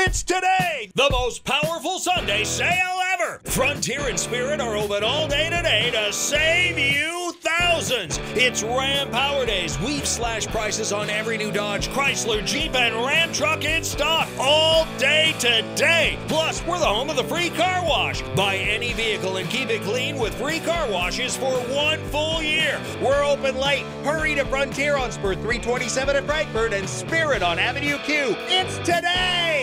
It's today, the most powerful Sunday sale ever. Frontier and Spirit are open all day today to save you thousands. It's Ram Power Days. We've slashed prices on every new Dodge, Chrysler, Jeep, and Ram truck in stock all day today. Plus, we're the home of the free car wash. Buy any vehicle and keep it clean with free car washes for one full year. We're open late. Hurry to Frontier on Spur 327 at Frankford and Spirit on Avenue Q. It's today!